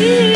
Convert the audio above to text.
see.